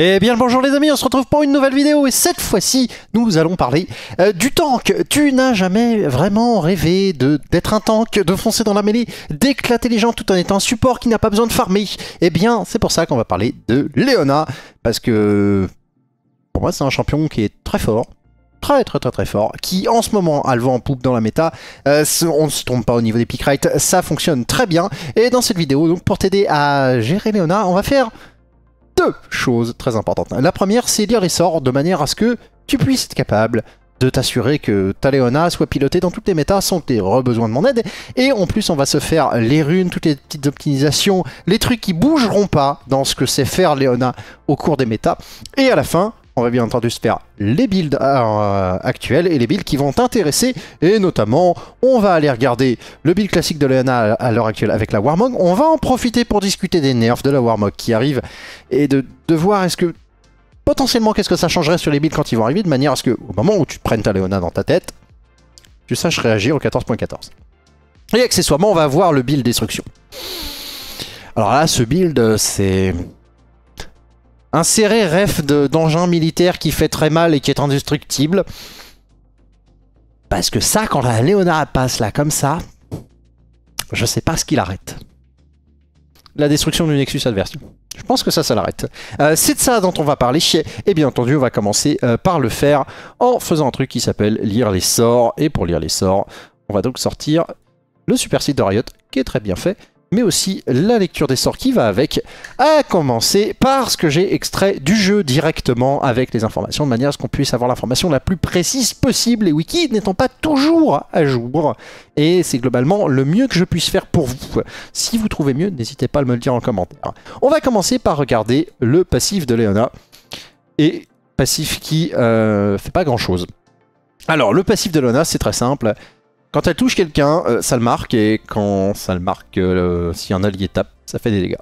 Eh bien bonjour les amis, on se retrouve pour une nouvelle vidéo et cette fois-ci nous allons parler euh, du tank. Tu n'as jamais vraiment rêvé d'être un tank, de foncer dans la mêlée, d'éclater les gens tout en étant un support qui n'a pas besoin de farmer. Eh bien c'est pour ça qu'on va parler de Léona parce que pour moi c'est un champion qui est très fort. Très très très très fort, qui en ce moment a le vent en poupe dans la méta, Euh, on ne se trompe pas au niveau des pick ça fonctionne très bien, et dans cette vidéo, donc pour t'aider à gérer Léona, on va faire deux choses très importantes. La première, c'est lire les sorts de manière à ce que tu puisses être capable de t'assurer que ta Léona soit pilotée dans toutes les méta sans que tu besoin de mon aide. Et en plus, on va se faire les runes, toutes les petites optimisations, les trucs qui bougeront pas dans ce que c'est faire Léona au cours des méta. Et à la fin, on va bien entendu se faire les builds euh, actuels et les builds qui vont t'intéresser. Et notamment, on va aller regarder le build classique de Leona à l'heure actuelle avec la Warmog. On va en profiter pour discuter des nerfs de la Warmog qui arrivent et de, voir est-ce que potentiellement qu'est-ce que ça changerait sur les builds quand ils vont arriver de manière à ce que au moment où tu prennes ta Leona dans ta tête, tu saches réagir au 14.14. Et accessoirement, on va voir le build destruction. Alors là, ce build, c'est serré ref d'engin militaire qui fait très mal et qui est indestructible. Parce que ça, quand la Léona passe là comme ça, je sais pas ce qu'il arrête. La destruction du Nexus adverse. Je pense que ça, ça l'arrête. Euh, c'est de ça dont on va parler. Et bien entendu, on va commencer euh, par le faire en faisant un truc qui s'appelle lire les sorts. Et pour lire les sorts, on va donc sortir le super site de Riot, qui est très bien fait mais aussi la lecture des sorts qui va avec, à commencer par ce que j'ai extrait du jeu directement avec les informations, de manière à ce qu'on puisse avoir l'information la plus précise possible, les wikis n'étant pas toujours à jour, et c'est globalement le mieux que je puisse faire pour vous. Si vous trouvez mieux, n'hésitez pas à me le dire en commentaire. On va commencer par regarder le passif de Léona, et passif qui euh, fait pas grand chose. Alors, le passif de Léona, c'est très simple, quand elle touche quelqu'un, euh, ça le marque, et quand ça le marque, euh, si un allié tape, ça fait des dégâts.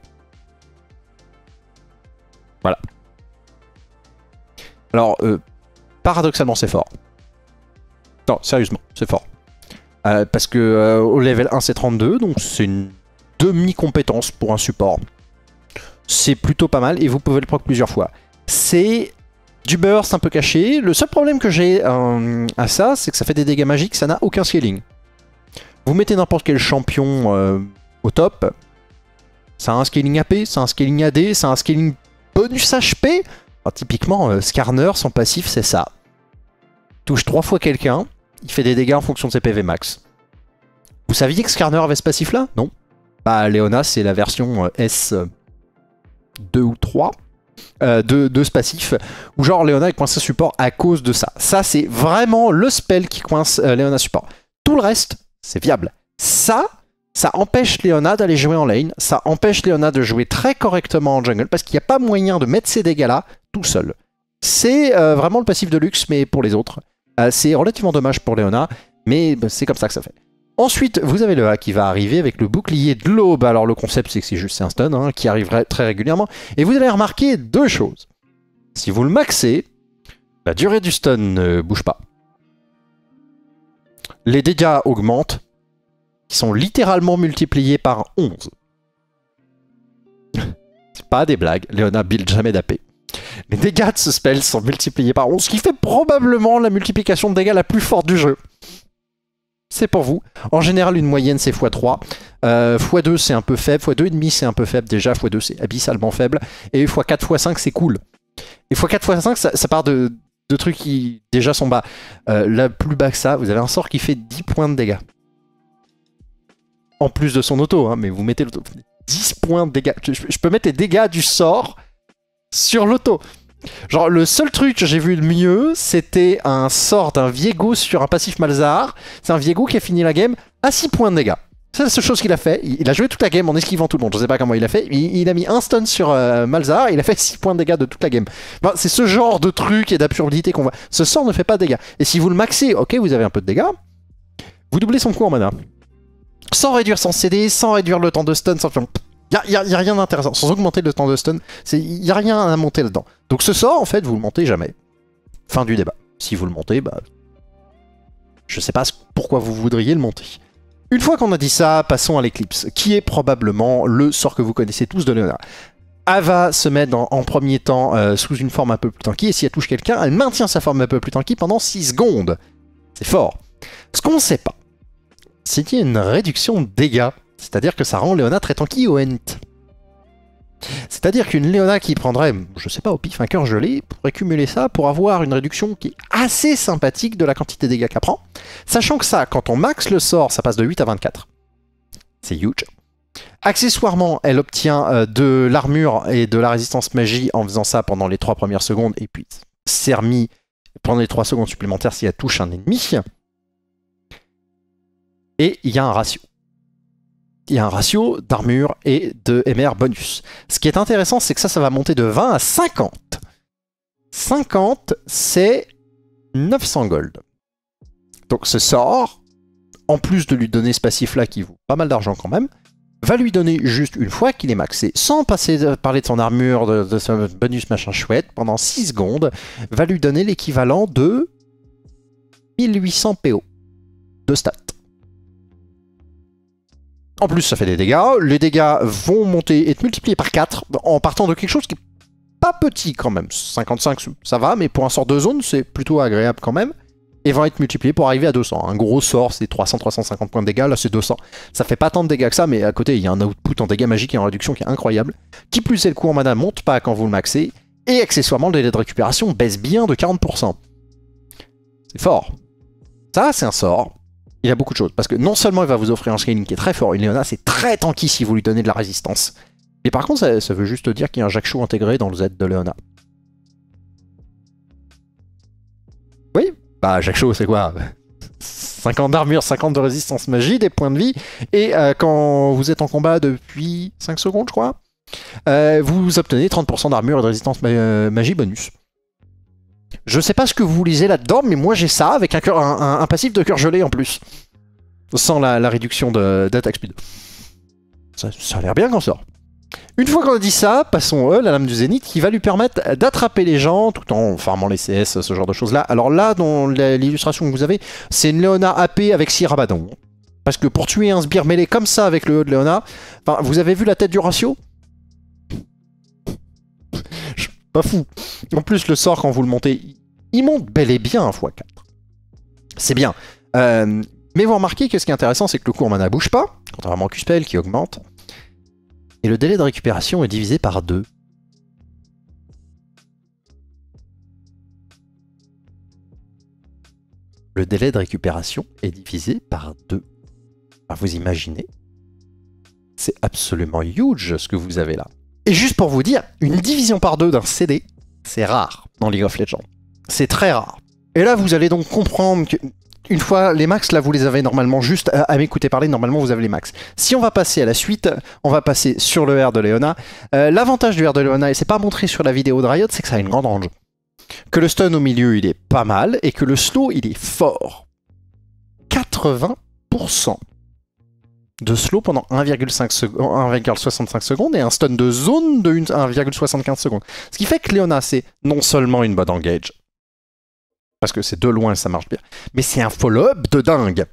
Voilà. Alors, euh, paradoxalement, c'est fort. Non, sérieusement, c'est fort. Euh, parce que au level 1, c'est 32, donc c'est une demi-compétence pour un support. C'est plutôt pas mal, et vous pouvez le proc plusieurs fois. C'est du burst un peu caché. Le seul problème que j'ai euh, à ça, c'est que ça fait des dégâts magiques, ça n'a aucun scaling. Vous mettez n'importe quel champion euh, au top, ça a un scaling AP, ça a un scaling AD, ça a un scaling bonus HP. Typiquement, euh, Skarner, son passif, c'est ça. Touche trois fois quelqu'un, il fait des dégâts en fonction de ses PV max. Vous saviez que Skarner avait ce passif-là? Non Bah, Léona, c'est la version S2 ou 3 euh, de, de, ce passif, où genre Léona est coincé support à cause de ça. Ça, c'est vraiment le spell qui coince euh, Léona support. Tout le reste, c'est viable. Ça, ça empêche Léona d'aller jouer en lane, ça empêche Léona de jouer très correctement en jungle, parce qu'il n'y a pas moyen de mettre ces dégâts-là tout seul. C'est euh, vraiment le passif de luxe, mais pour les autres. Euh, c'est relativement dommage pour Léona, mais bah, c'est comme ça que ça fait. Ensuite, vous avez le A qui va arriver avec le bouclier de l'aube. Alors le concept, c'est que c'est juste un stun hein, qui arriverait très régulièrement. Et vous allez remarquer deux choses. Si vous le maxez, la durée du stun ne bouge pas. Les dégâts augmentent, qui sont littéralement multipliés par 11. c'est pas des blagues, Léona build jamais d'AP. Les dégâts de ce spell sont multipliés par 11, ce qui fait probablement la multiplication de dégâts la plus forte du jeu c'est pour vous. En général, une moyenne, c'est x3. Euh, x2, c'est un peu faible. x2,5, c'est un peu faible déjà. x2, c'est abyssalement faible. Et x4, x5, c'est cool. Et x4, x5, ça, ça part de, de, trucs qui déjà sont bas. Euh, là, plus bas que ça, vous avez un sort qui fait 10 points de dégâts. En plus de son auto, hein, mais vous mettez l'auto. 10 points de dégâts. Je, je peux mettre les dégâts du sort sur l'auto. Genre, le seul truc que j'ai vu de mieux, c'était un sort d'un Viego sur un passif Malzahar. C'est un Viego qui a fini la game à 6 points de dégâts. C'est la seule chose qu'il a fait. Il a joué toute la game en esquivant tout le monde. Je sais pas comment il a fait. Il, a mis un stun sur euh, Malzahar. Il a fait 6 points de dégâts de toute la game. C'est ce genre de truc et d'absurdité qu'on voit. Ce sort ne fait pas de dégâts. Et si vous le maxez, ok, vous avez un peu de dégâts. Vous doublez son coût en mana. Sans réduire son CD, sans réduire le temps de stun, sans... Il n'y a, rien d'intéressant. Sans augmenter le temps de stun, il n'y a rien à monter là-dedans. Donc ce sort, en fait, vous le montez jamais. Fin du débat. Si vous le montez, bah... Je sais pas pourquoi vous voudriez le monter. Une fois qu'on a dit ça, passons à l'éclipse, qui est probablement le sort que vous connaissez tous de Léona. Elle va se en, en premier temps euh, sous une forme un peu plus tanky, et si elle touche quelqu'un, elle maintient sa forme un peu plus tanky pendant 6 secondes. C'est fort. Ce qu'on ne sait pas, c'est qu'il y a une réduction de dégâts. C'est-à-dire que ça rend Léona très tanky au Ent. C'est-à-dire qu'une Léona qui prendrait, je sais pas, au pif un cœur gelé, pourrait cumuler ça pour avoir une réduction qui est assez sympathique de la quantité de dégâts qu'elle prend. Sachant que ça, quand on max le sort, ça passe de 8 à 24. C'est huge. Accessoirement, elle obtient euh, de l'armure et de la résistance magie en faisant ça pendant les 3 premières secondes, et puis remis pendant les 3 secondes supplémentaires si elle touche un ennemi. Et il y a un ratio il y a un ratio d'armure et de MR bonus. Ce qui est intéressant, c'est que ça, ça va monter de 20 à 50. 50, c'est 900 gold. Donc ce sort, en plus de lui donner ce passif-là qui vaut pas mal d'argent quand même, va lui donner juste une fois qu'il est maxé, sans passer de, parler de son armure, de, de son bonus machin chouette, pendant 6 secondes, va lui donner l'équivalent de 1800 PO de stats. En plus, ça fait des dégâts. Les dégâts vont monter et être multipliés par 4 en partant de quelque chose qui est pas petit quand même. 55, ça va, mais pour un sort de zone, c'est plutôt agréable quand même. Et vont être multipliés pour arriver à 200. Un gros sort, c'est 300-350 points de dégâts. Là, c'est 200. Ça fait pas tant de dégâts que ça, mais à côté, il y a un output en dégâts magiques et en réduction qui est incroyable. Qui plus est, le coût en mana monte pas quand vous le maxez. Et accessoirement, le délai de récupération baisse bien de 40%. C'est fort. Ça, c'est un sort il a beaucoup de choses. Parce que non seulement il va vous offrir un scaling qui est très fort, une Léona c'est très tanky si vous lui donnez de la résistance. Mais par contre, ça, veut juste dire qu'il y a un Jacques Chou intégré dans le Z de Léona. Oui, bah Jacques Chou c'est quoi? 50 d'armure, 50 de résistance magie, des points de vie, et euh, quand vous êtes en combat depuis 5 secondes, je crois, euh, vous obtenez 30% d'armure et de résistance euh, magie bonus. Je sais pas ce que vous lisez là-dedans, mais moi j'ai ça avec un, passif de cœur gelé en plus. Sans la, réduction d'attaque speed. Ça, a l'air bien qu'on sort. Une fois qu'on a dit ça, passons à la lame du zénith qui va lui permettre d'attraper les gens tout en farmant les CS, ce genre de choses là. Alors là, dans l'illustration que vous avez, c'est une Léona AP avec 6 rabadons. Parce que pour tuer un sbire mêlé comme ça avec le haut de Léona, vous avez vu la tête du ratio? En plus, le sort, quand vous le montez, il monte bel et bien un x4. C'est bien. Euh, mais vous remarquez que ce qui est intéressant, c'est que le coût en mana bouge pas, contrairement au Q-Spell qui augmente. Et le délai de récupération est divisé par 2. Le délai de récupération est divisé par 2. vous imaginez C'est absolument huge ce que vous avez là. Et juste pour vous dire, une division par deux d'un CD, c'est rare dans League of Legends. C'est très rare. Et là, vous allez donc comprendre que une fois les max, là vous les avez normalement juste à, m'écouter parler, normalement vous avez les max. Si on va passer à la suite, on va passer sur le R de Leona. Euh, l'avantage du R de Leona, et c'est pas montré sur la vidéo de Riot, c'est que ça a une grande range. Que le stun au milieu il est pas mal, et que le slow il est fort. 80% de slow pendant 1,65 secondes et un stun de zone de 1,75 secondes. Ce qui fait que Leona, c'est non seulement une bonne engage, parce que c'est de loin ça marche bien, mais c'est un follow-up de dingue.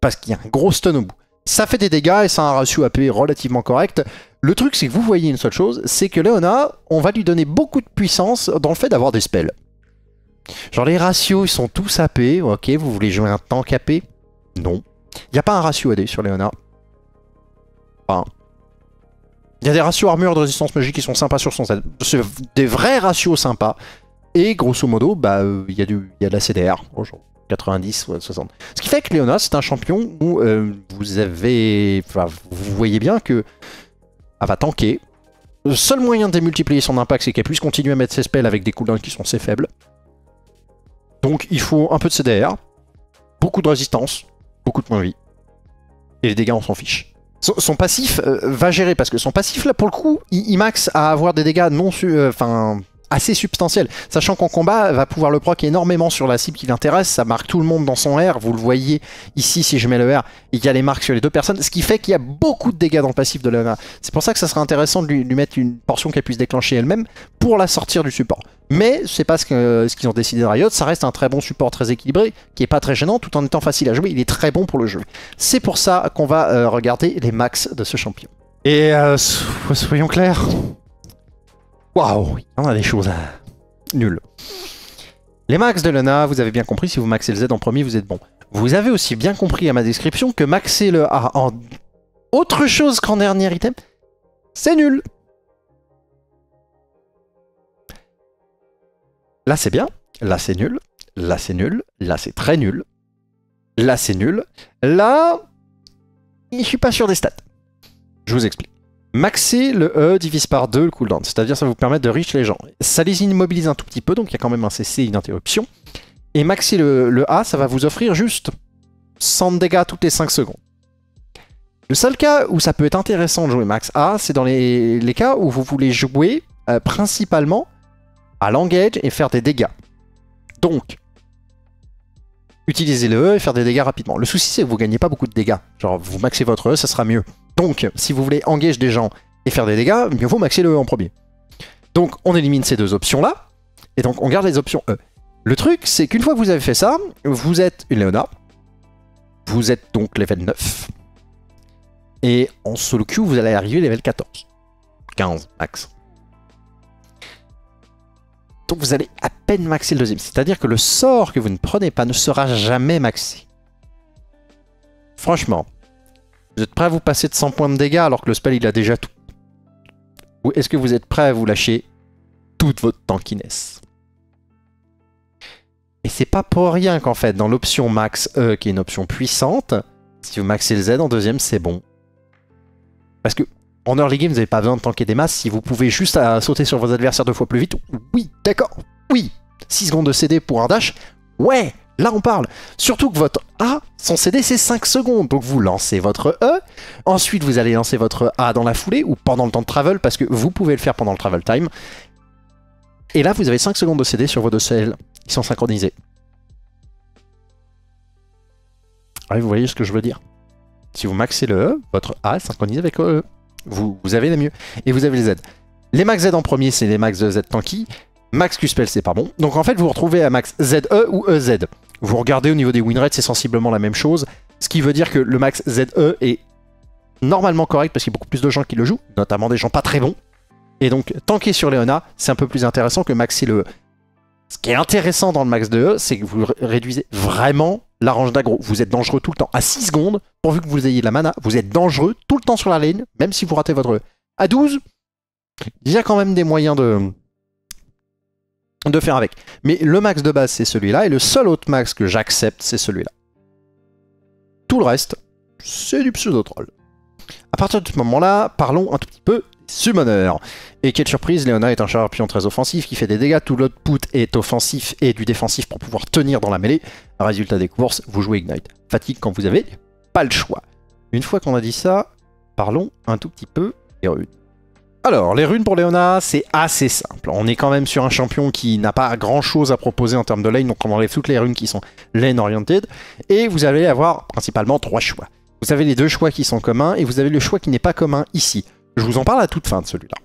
Parce qu'il y a un gros stun au bout. Ça fait des dégâts et ça a un ratio AP relativement correct. Le truc, c'est que vous voyez une seule chose, c'est que Leona, on va lui donner beaucoup de puissance dans le fait d'avoir des spells. Genre les ratios, ils sont tous AP, ok, vous voulez jouer un tank AP Non. Il n'y a pas un ratio AD sur Léona. Enfin, il y a des ratios armure de résistance magique qui sont sympas sur son set. C'est des vrais ratios sympas. Et grosso modo, bah, il y, a du, y a de la CDR, 90 ou 60. Ce qui fait que Léona, c'est un champion où euh, vous avez... Vous voyez bien que... Elle va tanker. Le seul moyen de démultiplier son impact, c'est qu'elle puisse continuer à mettre ses spells avec des cooldowns qui sont assez faibles. Donc il faut un peu de CDR, beaucoup de résistance, beaucoup de points de vie. Et les dégâts, on s'en fiche. Son, passif euh, va gérer, parce que son passif, là, pour le coup, il, max à avoir des dégâts. Euh, assez substantiel. Sachant qu'en combat, va pouvoir le proc énormément sur la cible qui l'intéresse. Ça marque tout le monde dans son R. Vous le voyez ici, si je mets le R, il y a les marques sur les deux personnes. Ce qui fait qu'il y a beaucoup de dégâts dans le passif de Leona. C'est pour ça que ça serait intéressant de lui, mettre une portion qu'elle puisse déclencher elle-même pour la sortir du support. Mais c'est pas ce qu'ils ont décidé de Riot. Ça reste un très bon support très équilibré, qui est pas très gênant tout en étant facile à jouer. Il est très bon pour le jeu. C'est pour ça qu'on va euh, regarder les max de ce champion. Et euh, soyons clairs, Waouh, il en a des choses à... nul. Les max de Lena, vous avez bien compris, si vous maxez le Z en premier, vous êtes bon. Vous avez aussi bien compris à ma description que maxer le A en autre chose qu'en dernier item, c'est nul. Là c'est bien, là c'est nul, là c'est nul, là c'est très nul, là c'est nul, là je suis pas sûr des stats. Je vous explique. Maxer le E divise par 2 le cooldown, c'est-à-dire ça vous permet de reach les gens. Ça les immobilise un tout petit peu, donc il y a quand même un CC une interruption. Et maxer le, A, ça va vous offrir juste 100 dégâts toutes les 5 secondes. Le seul cas où ça peut être intéressant de jouer max A, c'est dans les, cas où vous voulez jouer euh, principalement à l'engage et faire des dégâts. Donc, utilisez le E et faire des dégâts rapidement. Le souci, c'est que vous gagnez pas beaucoup de dégâts. Genre, vous maxez votre E, ça sera mieux. Donc, si vous voulez engager des gens et faire des dégâts, mieux vaut maxer le E en premier. Donc, on élimine ces deux options-là, et donc on garde les options E. Le truc, c'est qu'une fois que vous avez fait ça, vous êtes une Léona, vous êtes donc level 9, et en solo queue, vous allez arriver level 14. 15 max. Vous allez à peine maxer le deuxième. C'est-à-dire que le sort que vous ne prenez pas ne sera jamais maxé. Franchement, vous êtes prêt à vous passer de 100 points de dégâts alors que le spell il a déjà tout? Ou est-ce que vous êtes prêt à vous lâcher toute votre tankiness? Et c'est pas pour rien qu'en fait dans l'option max E qui est une option puissante, si vous maxez le Z en deuxième c'est bon. Parce que en early game vous n'avez pas besoin de tanker des masses, si vous pouvez juste euh, sauter sur vos adversaires deux fois plus vite, oui, d'accord, oui 6 secondes de CD pour un dash, ouais Là, on parle. Surtout que votre A, son CD, c'est 5 secondes. Donc vous lancez votre E. Ensuite, vous allez lancer votre A dans la foulée ou pendant le temps de travel, parce que vous pouvez le faire pendant le travel time. Et là, vous avez 5 secondes de CD sur vos deux CL. Ils sont synchronisés. Ah, vous voyez ce que je veux dire Si vous maxez le E, votre A est synchronisé avec le E. Vous, avez les mieux. Et vous avez les Z. Les max Z en premier, c'est les max Z tanky. Max Q-Spell, c'est pas bon. Donc en fait, vous vous retrouvez à max ZE ou EZ. Vous regardez au niveau des win rates, c'est sensiblement la même chose. Ce qui veut dire que le max ZE est normalement correct parce qu'il y a beaucoup plus de gens qui le jouent, notamment des gens pas très bons. Et donc, tanker sur Leona, c'est un peu plus intéressant que maxer le E. Ce qui est intéressant dans le max de E, c'est que vous réduisez vraiment la range d'aggro. Vous êtes dangereux tout le temps. À 6 secondes, pourvu que vous ayez de la mana, vous êtes dangereux tout le temps sur la lane, même si vous ratez votre E. À 12, il y a quand même des moyens de, de faire avec. Mais le max de base, c'est celui-là, et le seul autre max que j'accepte, c'est celui-là. Tout le reste, c'est du pseudo-troll. À partir de ce moment-là, parlons un tout petit peu Summoner. Et quelle surprise, Léona est un champion très offensif qui fait des dégâts, tout l'output est offensif et du défensif pour pouvoir tenir dans la mêlée. Résultat des courses, vous jouez Ignite. Fatigue quand vous avez pas le choix. Une fois qu'on a dit ça, parlons un tout petit peu des runes. Alors, les runes pour Léona, c'est assez simple. On est quand même sur un champion qui n'a pas grand chose à proposer en termes de lane, donc on enlève toutes les runes qui sont lane oriented, et vous allez avoir principalement trois choix. Vous avez les deux choix qui sont communs, et vous avez le choix qui n'est pas commun ici. Je vous en parle à toute fin de celui-là.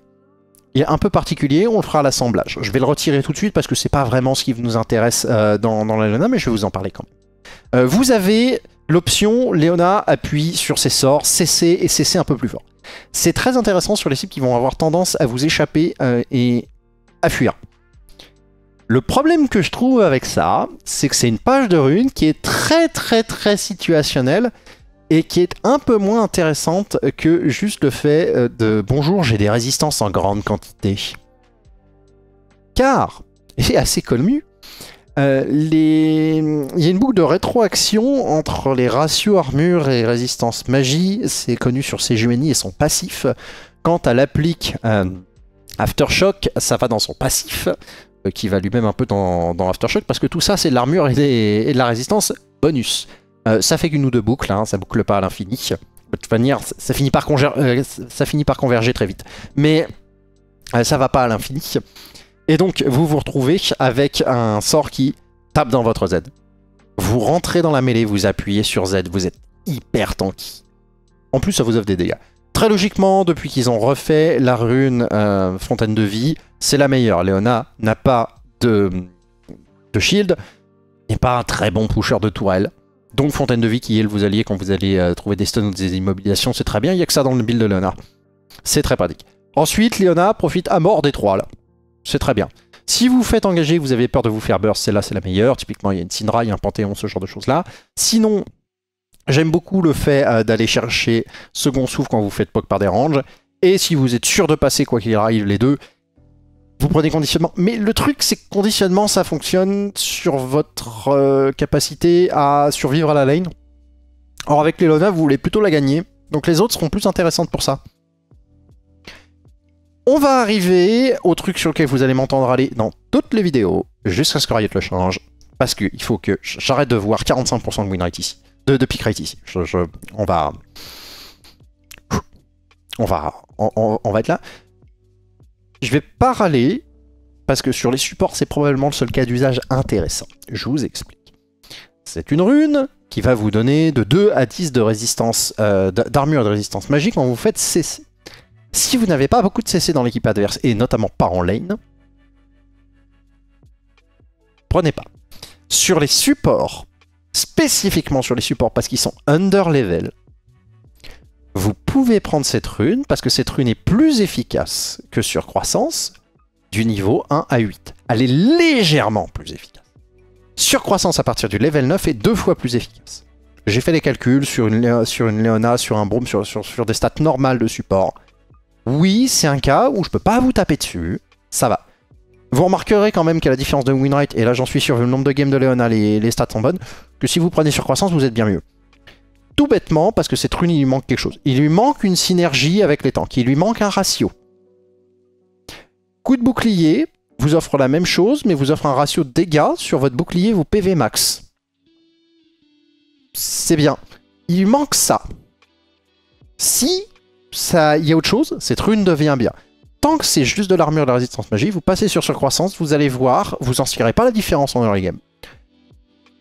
Il est un peu particulier, on le fera l'assemblage. Je vais le retirer tout de suite parce que c'est pas vraiment ce qui nous intéresse euh, dans, dans Léona, mais je vais vous en parler quand même. Euh, vous avez l'option Léona appuie sur ses sorts, CC et CC un peu plus fort. C'est très intéressant sur les cibles qui vont avoir tendance à vous échapper euh, et à fuir. Le problème que je trouve avec ça, c'est que c'est une page de runes qui est très très très situationnelle et qui est un peu moins intéressante que juste le fait euh, de « Bonjour, j'ai des résistances en grande quantité ». Car, et assez connu, euh. Il y a une boucle de rétroaction entre les ratios armure et résistance magie. C'est connu sur Sejuani et son passif. Quant à l'applique euh, Aftershock, ça va dans son passif, qui va lui-même un peu dans, Aftershock, parce que tout ça, c'est de l'armure et, de la résistance bonus. Ça fait qu'une ou deux boucles, hein, ça boucle pas à l'infini. De toute manière, ça finit, par ça finit par converger très vite. Mais ça va pas à l'infini. Et donc, vous vous retrouvez avec un sort qui tape dans votre Z. Vous rentrez dans la mêlée, vous appuyez sur Z, vous êtes hyper tanky. En plus, ça vous offre des dégâts. Très logiquement, depuis qu'ils ont refait la rune euh, Fontaine de Vie, c'est la meilleure. Léona n'a pas de, de shield, n'est pas un très bon pusher de tourelle. Donc Fontaine de Vie qui est vous alliez quand vous allez euh, trouver des stuns ou des immobilisations, c'est très bien, il n'y a que ça dans le build de Léona. C'est très pratique. Ensuite, Leona profite à mort des trois là. C'est très bien. Si vous faites engager, vous avez peur de vous faire burst, celle-là c'est la meilleure. Typiquement, il y a une Syndra, il y a un Panthéon, ce genre de choses-là. Sinon, j'aime beaucoup le fait euh, d'aller chercher second souffle quand vous faites poke par des ranges. Et si vous êtes sûr de passer, quoi qu'il arrive, les deux, vous prenez conditionnement. Mais le truc, c'est que conditionnement, ça fonctionne sur votre euh, capacité à survivre à la lane. Or, avec les Lona, vous voulez plutôt la gagner. Donc les autres seront plus intéressantes pour ça. On va arriver au truc sur lequel vous allez m'entendre aller dans toutes les vidéos, jusqu'à ce que Riot le change. Parce qu'il faut que j'arrête de voir 45% de win rate ici. De, de pick rate ici. on va... On va... On, va être là. Je vais pas râler, parce que sur les supports, c'est probablement le seul cas d'usage intéressant. Je vous explique. C'est une rune qui va vous donner de 2 à 10 de résistance, euh, d'armure de résistance magique quand vous faites cesser. Si vous n'avez pas beaucoup de CC dans l'équipe adverse, et notamment pas en lane, prenez pas. Sur les supports, spécifiquement sur les supports parce qu'ils sont under level, vous pouvez prendre cette rune parce que cette rune est plus efficace que sur croissance du niveau 1 à 8. Elle est légèrement plus efficace. Surcroissance à partir du level 9 est deux fois plus efficace. J'ai fait les calculs sur une, sur une Léona, sur un Broom, sur, sur des stats normales de support. Oui, c'est un cas où je peux pas vous taper dessus. Ça va. Vous remarquerez quand même qu'à la différence de winrate, et là j'en suis vu le nombre de games de Leona, les, les stats sont bonnes, que si vous prenez sur croissance, vous êtes bien mieux. Tout bêtement, parce que cette rune, il lui manque quelque chose. Il lui manque une synergie avec les tanks, il lui manque un ratio. Coup de bouclier vous offre la même chose, mais vous offre un ratio de dégâts sur votre bouclier, vos PV max. C'est bien. Il lui manque ça. Si il y a autre chose, cette rune devient bien. Tant que c'est juste de l'armure de résistance magie, vous passez sur surcroissance, vous allez voir, vous en tirez pas la différence en early game.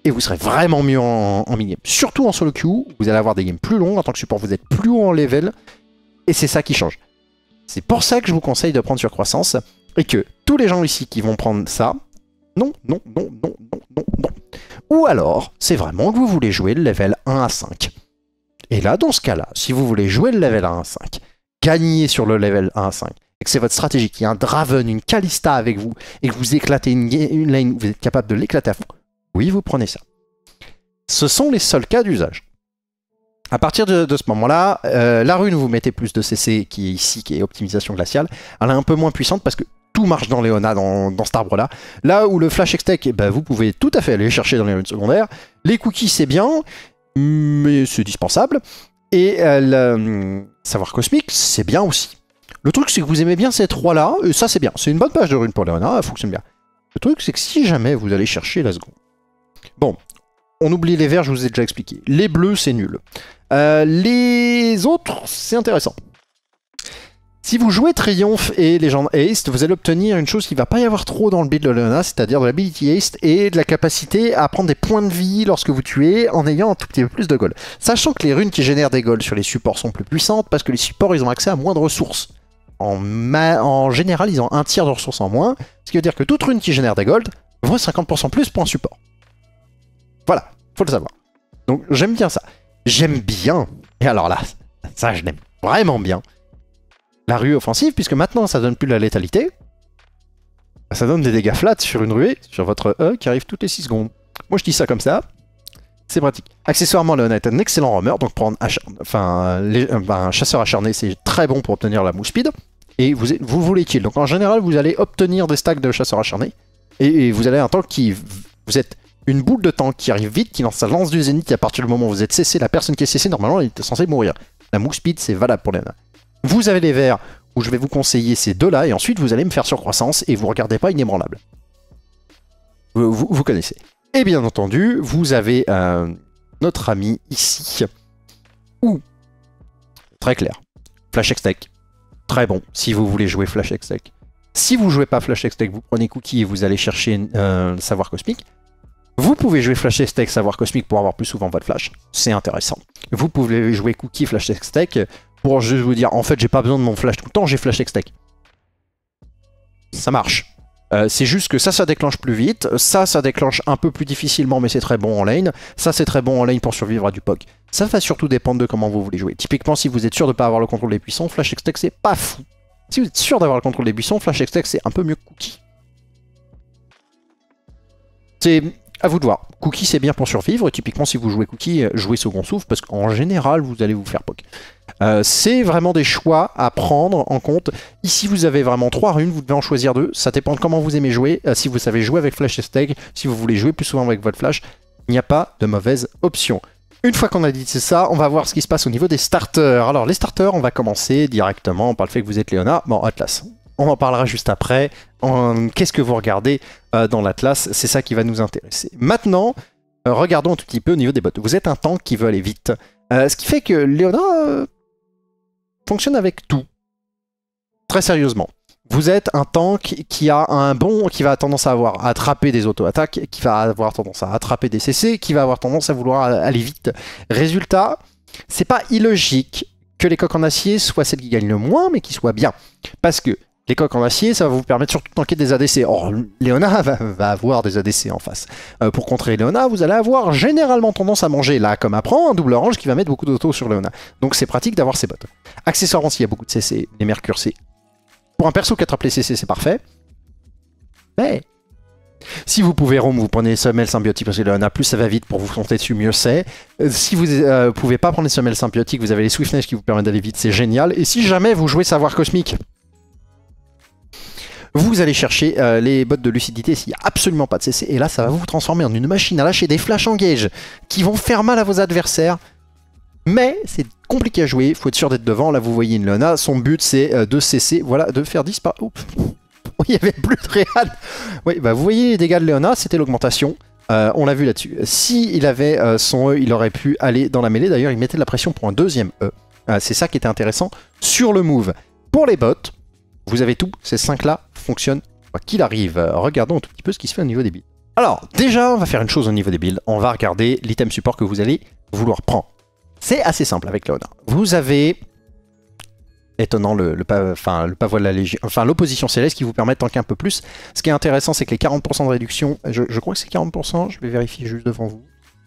Et vous serez vraiment mieux en, mini-game. Surtout en solo queue, vous allez avoir des games plus longs, en tant que support vous êtes plus haut en level, et c'est ça qui change. C'est pour ça que je vous conseille de prendre surcroissance, et que tous les gens ici qui vont prendre ça, non, non, non, non, non, non, non. Ou alors, c'est vraiment que vous voulez jouer le level 1 à 5. Et là, dans ce cas-là, si vous voulez jouer le level 1 à 5, gagner sur le level 1 à 5, et que c'est votre stratégie, qu'il y a un Draven, une Kalista avec vous, et que vous éclatez une, lane, vous êtes capable de l'éclater à fond, oui, vous prenez ça. Ce sont les seuls cas d'usage. À partir de, ce moment-là, euh, la rune, vous mettez plus de CC, qui est ici, qui est optimisation glaciale. Elle est un peu moins puissante parce que tout marche dans Léona, dans, cet arbre-là. Là où le Flash Extech, eh ben, vous pouvez tout à fait aller chercher dans les runes secondaires. Les cookies, c'est bien mais c'est dispensable. Et euh, le euh, savoir cosmique, c'est bien aussi. Le truc, c'est que vous aimez bien ces trois-là, et ça c'est bien. C'est une bonne page de rune pour Léona, elle fonctionne bien. Le truc, c'est que si jamais vous allez chercher la seconde... Bon, on oublie les verts, je vous ai déjà expliqué. Les bleus, c'est nul. Euh, les autres, c'est intéressant. Si vous jouez Triomphe et Légende Haste, vous allez obtenir une chose qui va pas y avoir trop dans le build de Leona, c'est-à-dire de l'ability Haste et de la capacité à prendre des points de vie lorsque vous tuez en ayant un tout petit peu plus de gold. Sachant que les runes qui génèrent des gold sur les supports sont plus puissantes parce que les supports ils ont accès à moins de ressources. En, en général, ils ont un tiers de ressources en moins, ce qui veut dire que toute rune qui génère des gold vaut 50% plus pour un support. Voilà, faut le savoir. Donc j'aime bien ça. J'aime bien, et alors là, ça je l'aime vraiment bien, la rue offensive, puisque maintenant ça donne plus de la létalité. Ça donne des dégâts flats sur une ruée, sur votre E, qui arrive toutes les 6 secondes. Moi je dis ça comme ça, c'est pratique. Accessoirement, le est un excellent roamer, donc prendre euh, un chasseur acharné, c'est très bon pour obtenir la move speed. Et vous, voulez kill. Donc en général, vous allez obtenir des stacks de chasseur acharné. Et, vous allez un tank qui... Vous êtes une boule de tank qui arrive vite, qui lance sa lance du zénith, et à partir du moment où vous êtes cessé, la personne qui est cessée, normalement, elle est censée mourir. La move speed, c'est valable pour les vous avez les verts où je vais vous conseiller ces deux-là, et ensuite vous allez me faire surcroissance, et vous regardez pas inébranlable. Vous, connaissez. Et bien entendu, vous avez euh, notre ami ici, ou, très clair, Flash Extech. Très bon, si vous voulez jouer Flash Extech. Si vous jouez pas Flash Extech, vous prenez Cookie et vous allez chercher euh, Savoir Cosmique. Vous pouvez jouer Flash Extech, Savoir Cosmique pour avoir plus souvent votre Flash. C'est intéressant. Vous pouvez jouer Cookie, Flash Extech pour juste vous dire, en fait, j'ai pas besoin de mon flash tout le temps, j'ai flash extech. Ça marche. Euh, c'est juste que ça, ça déclenche plus vite. Ça, ça déclenche un peu plus difficilement, mais c'est très bon en lane. Ça, c'est très bon en lane pour survivre à du POC. Ça va surtout dépendre de comment vous voulez jouer. Typiquement, si vous êtes sûr de ne pas avoir le contrôle des puissants, Flash Extech, c'est pas fou. Si vous êtes sûr d'avoir le contrôle des buissons, Flash Extech c'est un peu mieux que Cookie. C'est à vous de voir. Cookie c'est bien pour survivre, typiquement si vous jouez Cookie, euh, jouez second souffle, parce qu'en général vous allez vous faire poke. Euh, c'est vraiment des choix à prendre en compte. Ici vous avez vraiment trois runes, vous devez en choisir deux, ça dépend de comment vous aimez jouer. Euh, si vous savez jouer avec Flash Extech, si vous voulez jouer plus souvent avec votre Flash, il n'y a pas de mauvaise option. Une fois qu'on a dit ça, on va voir ce qui se passe au niveau des starters. Alors les starters, on va commencer directement par le fait que vous êtes Léona. Bon, Atlas, on en parlera juste après. Qu'est-ce que vous regardez euh, dans l'Atlas? C'est ça qui va nous intéresser. Maintenant, euh, regardons un tout petit peu au niveau des bots. Vous êtes un tank qui veut aller vite. Euh, ce qui fait que Léona fonctionne avec tout. Très sérieusement. Vous êtes un tank qui a un bon, qui va tendance à avoir à attraper des auto-attaques, qui va avoir tendance à attraper des CC, qui va avoir tendance à vouloir aller vite. Résultat, c'est pas illogique que les coques en acier soient celles qui gagnent le moins, mais qui soient bien. Parce que les coques en acier, ça va vous permettre surtout de tanker des ADC. Or, Léona va, avoir des ADC en face. Euh, pour contrer Léona, vous allez avoir généralement tendance à manger, là comme apprend, un double orange qui va mettre beaucoup d'auto sur Léona. Donc c'est pratique d'avoir ces bots. Accessoirement, s'il y a beaucoup de CC, les mercures, c'est pour un perso qui attrape les CC, c'est parfait. Mais si vous pouvez roam, vous prenez les semelles symbiotiques parce que a plus ça va vite pour vous monter dessus, mieux c'est. Euh, si vous ne euh, pouvez pas prendre les semelles symbiotiques, vous avez les swiftness qui vous permettent d'aller vite, c'est génial. Et si jamais vous jouez savoir cosmique, vous allez chercher euh, les bottes de lucidité s'il n'y a absolument pas de CC. Et là, ça va vous transformer en une machine à lâcher des flash engage qui vont faire mal à vos adversaires. Mais c'est compliqué à jouer, faut être sûr d'être devant. Là, vous voyez une Lona, son but c'est euh, de cesser, voilà, de faire disparaître... Oups Il n'y avait plus de Réal Oui, bah vous voyez les dégâts de Léona, c'était l'augmentation. Euh, on l'a vu là-dessus. Si il avait son E, il aurait pu aller dans la mêlée. D'ailleurs, il mettait de la pression pour un deuxième E. c'est ça qui était intéressant sur le move. Pour les bots, vous avez tout. Ces 5-là fonctionnent quoi qu'il arrive. regardons un tout petit peu ce qui se fait au niveau des builds. Alors, déjà, on va faire une chose au niveau des builds. On va regarder l'item support que vous allez vouloir prendre. C'est assez simple avec Léona. Vous avez, étonnant, le, le, enfin, le pavois de la Légion, enfin l'opposition céleste qui vous permet de tanker un peu plus. Ce qui est intéressant, c'est que les 40% de réduction, je, crois que c'est 40%, je vais vérifier juste devant vous.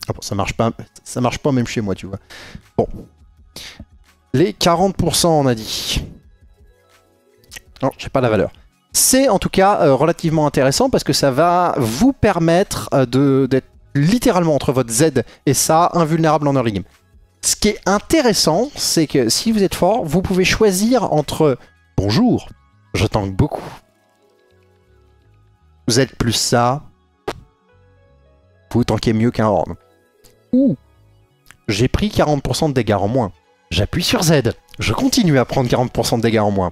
Ah bon, ça marche pas, ça marche pas même chez moi, tu vois. Bon. Les 40%, on a dit. Non, j'ai pas la valeur. C'est en tout cas euh, relativement intéressant parce que ça va vous permettre euh, d'être littéralement entre votre Z et ça, invulnérable en early game. Ce qui est intéressant, c'est que si vous êtes fort, vous pouvez choisir entre « Bonjour, je tank beaucoup. Vous êtes plus ça. Vous tankez mieux qu'un Horn. Ou j'ai pris 40% de dégâts en moins. J'appuie sur Z. Je continue à prendre 40% de dégâts en moins.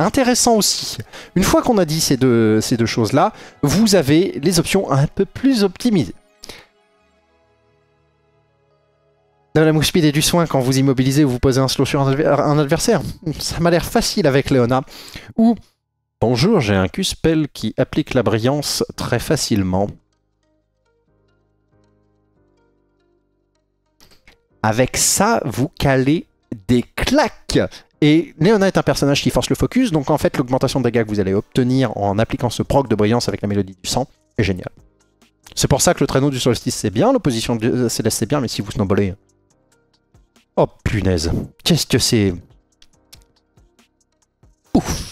Intéressant aussi. Une fois qu'on a dit ces deux, ces deux choses-là, vous avez les options un peu plus optimisées. De la speed et du soin quand vous immobilisez ou vous posez un slow sur un, adversaire. Ça m'a l'air facile avec Léona. Ou Bonjour, j'ai un Q-spell qui applique la brillance très facilement. Avec ça, vous calez des claques. Et Léona est un personnage qui force le focus, donc en fait l'augmentation de dégâts que vous allez obtenir en appliquant ce proc de brillance avec la mélodie du sang est génial. C'est pour ça que le traîneau du solstice c'est bien, l'opposition céleste c'est bien, mais si vous snowballez, Oh punaise. Qu'est-ce que c'est? Ouf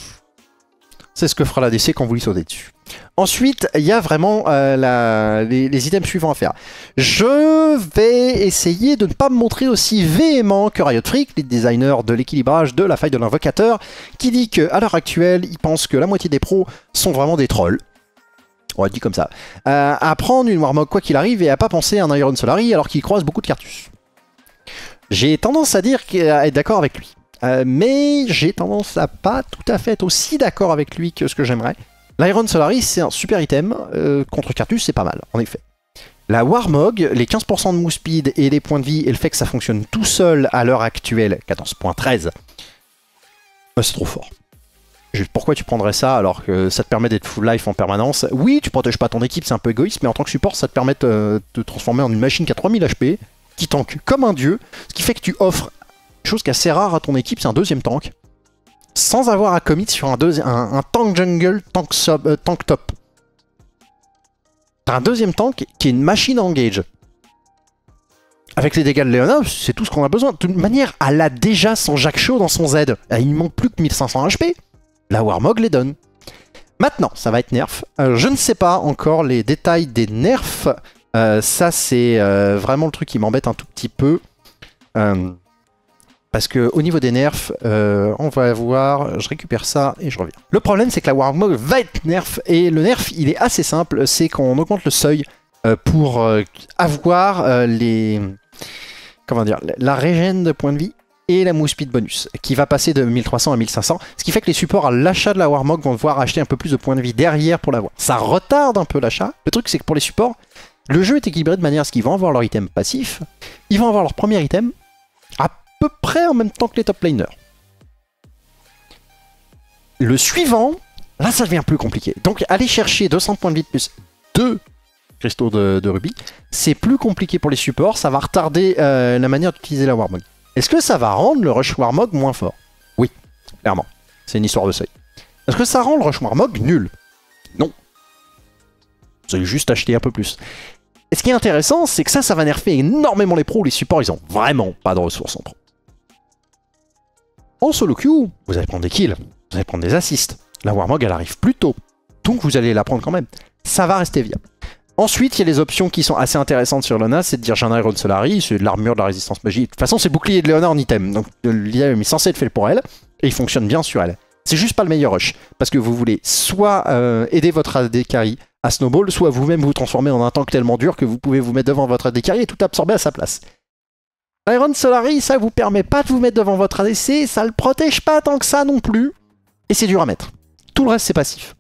C'est ce que fera la DC quand vous lui sautez dessus. Ensuite, il y a vraiment euh, les, items suivants à faire. Je vais essayer de ne pas me montrer aussi véhément que Riot Freak, les designers de l'équilibrage de la faille de l'invocateur, qui dit qu'à l'heure actuelle, il pense que la moitié des pros sont vraiment des trolls. On va dire comme ça. Euh, à prendre une Warmog quoi qu'il arrive et à pas penser à un Iron Solari alors qu'il croise beaucoup de cartus. J'ai tendance à dire à être d'accord avec lui. Euh, mais j'ai tendance à pas tout à fait être aussi d'accord avec lui que ce que j'aimerais. L'Iron Solaris, c'est un super item. Euh, contre Cartus, c'est pas mal, en effet. La Warmog, les 15% de move speed et les points de vie et le fait que ça fonctionne tout seul à l'heure actuelle, 14.13, bah, c'est trop fort. Pourquoi tu prendrais ça alors que ça te permet d'être full life en permanence? Oui, tu protèges pas ton équipe, c'est un peu égoïste, mais en tant que support, ça te permet de te transformer en une machine qui a 3000 HP, qui tank comme un dieu, ce qui fait que tu offres chose qui est assez rare à ton équipe, c'est un deuxième tank, sans avoir à commit sur un, tank jungle, euh, tank top. T'as un deuxième tank qui est une machine engage. avec les dégâts de Léona, c'est tout ce qu'on a besoin. De toute manière, elle a déjà son Jacques Chaud dans son Z. Il manque plus que 1500 HP. La Warmog les donne. Maintenant, ça va être nerf. Euh, je ne sais pas encore les détails des nerfs. Euh, ça, c'est vraiment le truc qui m'embête un tout petit peu. Parce que au niveau des nerfs, on va voir, je récupère ça et je reviens. Le problème, c'est que la Warmog va être nerf. Et le nerf, il est assez simple. C'est qu'on augmente le seuil pour avoir les... Comment dire La régène de points de vie et la move speed bonus, qui va passer de 1300 à 1500, ce qui fait que les supports à l'achat de la Warmog vont devoir acheter un peu plus de points de vie derrière pour l'avoir. Ça retarde un peu l'achat. Le truc, c'est que pour les supports, le jeu est équilibré de manière à ce qu'ils vont avoir leur item passif, ils vont avoir leur premier item peu près en même temps que les top laners. Le suivant, là ça devient plus compliqué. Donc aller chercher 200 points de vie plus 2 cristaux de, rubis, c'est plus compliqué pour les supports, ça va retarder euh, la manière d'utiliser la Warmog. Est-ce que ça va rendre le Rush Warmog moins fort? Oui, clairement. C'est une histoire de seuil. Est-ce que ça rend le Rush Warmog nul? Non. C'est juste acheter un peu plus. Et ce qui est intéressant, c'est que ça, ça va nerfer énormément les pros. Les supports, ils ont vraiment pas de ressources en pro. En solo queue, vous allez prendre des kills, vous allez prendre des assists. La Warmog, elle arrive plus tôt. Donc vous allez la prendre quand même. Ça va rester viable. Ensuite, il y a les options qui sont assez intéressantes sur Leona, c'est de dire j'ai un Iron Solari, c'est de l'armure de la résistance magique. De toute façon, c'est bouclier de Leona en item, donc l'item est censé être fait pour elle, et il fonctionne bien sur elle. C'est juste pas le meilleur rush, parce que vous voulez soit euh, aider votre AD à snowball, soit vous-même vous transformer en un tank tellement dur que vous pouvez vous mettre devant votre AD et tout absorber à sa place. Iron Solari, ça vous permet pas de vous mettre devant votre ADC, ça le protège pas tant que ça non plus, et c'est dur à mettre. Tout le reste, c'est passif.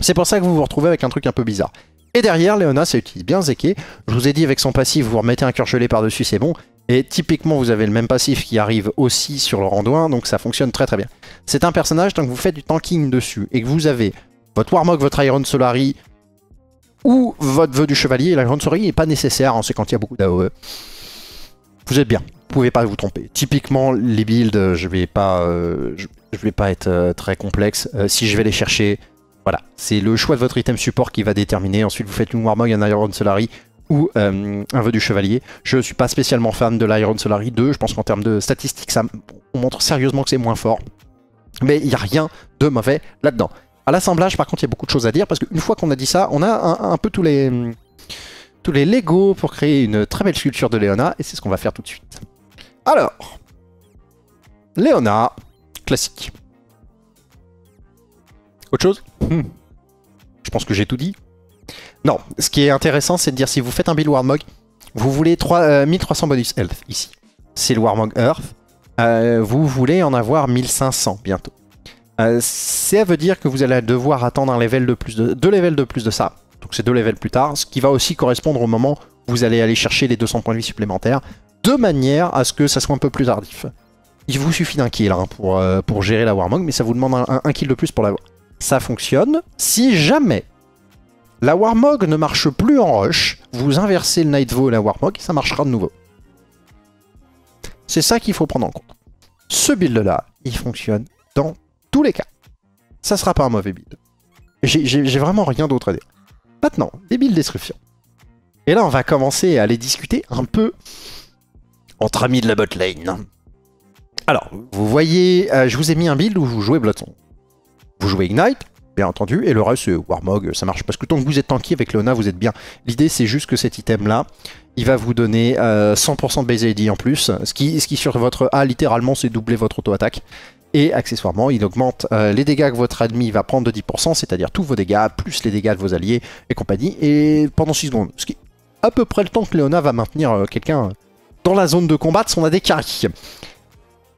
C'est pour ça que vous vous retrouvez avec un truc un peu bizarre. Et derrière, Léona, ça utilise bien Zeke. Je vous ai dit, avec son passif, vous remettez un cœur gelé par-dessus, c'est bon. Et typiquement, vous avez le même passif qui arrive aussi sur le randouin, donc ça fonctionne très très bien. C'est un personnage, tant que vous faites du tanking dessus, et que vous avez votre Warmog, votre Iron Solari, ou votre vœu du chevalier, l'Iron Solari n'est pas nécessaire, hein, c'est quand il y a beaucoup d'AOE. Vous êtes bien, vous pouvez pas vous tromper. Typiquement, les builds, je vais pas, euh, je, vais pas être euh, très complexe. Euh, si je vais les chercher, voilà, c'est le choix de votre item support qui va déterminer. Ensuite, vous faites une Warmog, un Iron Solari ou un vœu du chevalier. Je suis pas spécialement fan de l'Iron Solari 2. Je pense qu'en termes de statistiques, ça on montre sérieusement que c'est moins fort. Mais il n'y a rien de mauvais là-dedans. À l'assemblage, par contre, il y a beaucoup de choses à dire parce qu'une fois qu'on a dit ça, on a un, peu tous les, tous les Lego pour créer une très belle sculpture de Léona et c'est ce qu'on va faire tout de suite. Alors, Léona, classique. Autre chose hmm. Je pense que j'ai tout dit. Non, ce qui est intéressant, c'est de dire si vous faites un build Warmog, vous voulez 3, 1300 euh, bonus health ici. C'est le Warmog Earth. Euh, vous voulez en avoir 1500 bientôt. Euh, ça veut dire que vous allez devoir attendre un level de plus de, deux levels de plus de ça. Donc c'est deux levels plus tard, ce qui va aussi correspondre au moment où vous allez aller chercher les 200 points de vie supplémentaires, de manière à ce que ça soit un peu plus tardif. Il vous suffit d'un kill hein, pour, pour gérer la Warmog, mais ça vous demande un, un kill de plus pour l'avoir ça fonctionne. Si jamais la Warmog ne marche plus en rush, vous inversez le Nightvo et la Warmog et ça marchera de nouveau. C'est ça qu'il faut prendre en compte. Ce build-là, il fonctionne dans tous les cas. Ça sera pas un mauvais build. J'ai vraiment rien d'autre à dire. Maintenant, des builds destruction. Et là, on va commencer à aller discuter un peu entre amis de la bot lane. Alors, vous voyez, euh, je vous ai mis un build où vous jouez Bloodstone. Vous jouez Ignite, bien entendu, et le reste c'est Warmog, ça marche. Parce que tant que vous êtes tanky avec Leona, vous êtes bien. L'idée c'est juste que cet item-là, il va vous donner 100% euh, de base AD en plus, ce qui sur votre A, littéralement, c'est doubler votre auto-attaque. Et accessoirement, il augmente euh, les dégâts que votre ennemi va prendre de 10%, c'est-à-dire tous vos dégâts, plus les dégâts de vos alliés et compagnie, et pendant 6 secondes. Ce qui est à peu près le temps que Leona va maintenir euh, quelqu'un dans la zone de combat de son AD carry.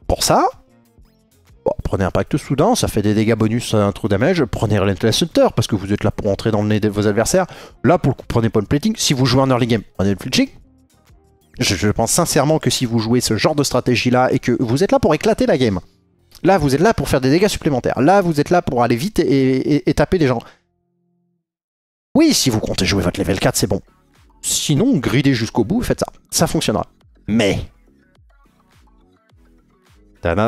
Pour ça, prenez Impact soudain, ça fait des dégâts bonus à un trou damage. Prenez Relentless Hunter parce que vous êtes là pour entrer dans le nez de vos adversaires. Là, pour le coup, prenez Point Plating. Si vous jouez en early game, prenez le. Je, pense sincèrement que si vous jouez ce genre de stratégie-là et que vous êtes là pour éclater la game, là, vous êtes là pour faire des dégâts supplémentaires. Là, vous êtes là pour aller vite et, et taper les gens. Oui, si vous comptez jouer votre level 4, c'est bon. Sinon, gridez jusqu'au bout, faites ça. Ça fonctionnera. Mais Da da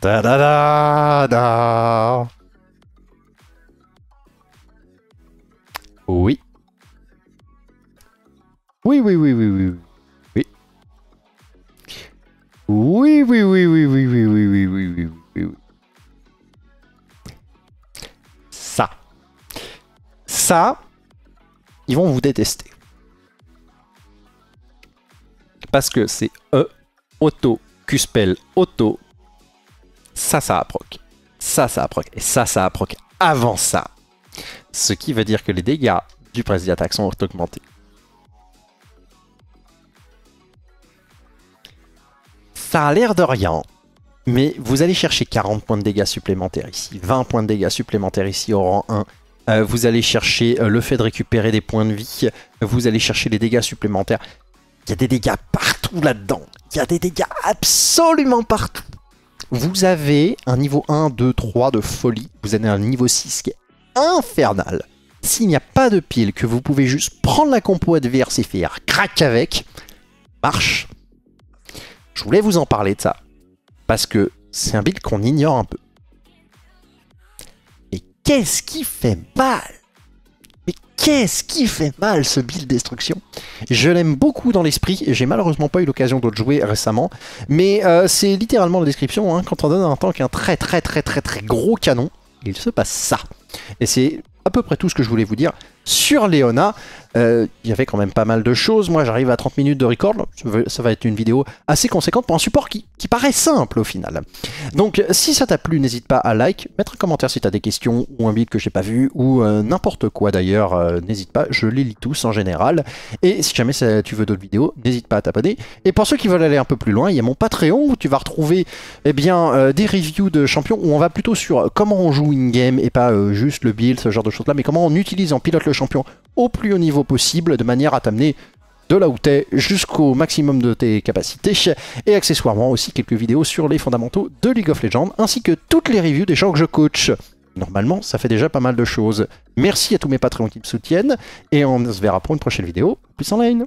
da da. Oui, oui, oui, oui, oui. Oui. Oui, oui, oui, oui, oui, oui, oui, oui, oui, oui, oui, oui. Ça. Ça, ils vont vous détester. Parce que c'est E, auto, Q-spell, auto. Ça, ça a proc. Ça, ça a proc. Et ça, ça a proc avant ça. Ce qui veut dire que les dégâts du press d'attaque sont augmentés. Ça l'air de rien, mais vous allez chercher 40 points de dégâts supplémentaires ici, 20 points de dégâts supplémentaires ici au rang 1. Euh, vous allez chercher euh, le fait de récupérer des points de vie, vous allez chercher les dégâts supplémentaires. Il y a des dégâts partout là-dedans. Il y a des dégâts absolument partout. Vous avez un niveau 1, 2, 3 de folie. Vous avez un niveau 6 qui est infernal. S'il n'y a pas de pile, que vous pouvez juste prendre la compo adverse et faire crack avec, marche. Je voulais vous en parler de ça. Parce que c'est un build qu'on ignore un peu. Et qu'est-ce qui fait mal? Mais qu'est-ce qui fait mal ce build destruction? Je l'aime beaucoup dans l'esprit, j'ai malheureusement pas eu l'occasion de jouer récemment. Mais euh, c'est littéralement la description, hein. quand on donne un tank un très très très très très gros canon, il se passe ça. Et c'est à peu près tout ce que je voulais vous dire sur Léona. Euh, il y avait quand même pas mal de choses. Moi, j'arrive à 30 minutes de record. Ça va être une vidéo assez conséquente pour un support qui, paraît simple au final. Donc, si ça t'a plu, n'hésite pas à like, mettre un commentaire si t'as des questions ou un build que j'ai pas vu ou euh, n'importe quoi d'ailleurs. euh, n'hésite pas, je les lis tous en général. Et si jamais tu veux d'autres vidéos, n'hésite pas à t'abonner. Et pour ceux qui veulent aller un peu plus loin, il y a mon Patreon où tu vas retrouver eh bien, euh, des reviews de champions où on va plutôt sur comment on joue in-game et pas juste le build, ce genre de choses-là, mais comment on utilise, on pilote le au plus haut niveau possible de manière à t'amener de là où t'es jusqu'au maximum de tes capacités et accessoirement aussi quelques vidéos sur les fondamentaux de League of Legends ainsi que toutes les reviews des gens que je coach. Normalement, ça fait déjà pas mal de choses. Merci à tous mes patrons qui me soutiennent et on se verra pour une prochaine vidéo. Plus en lane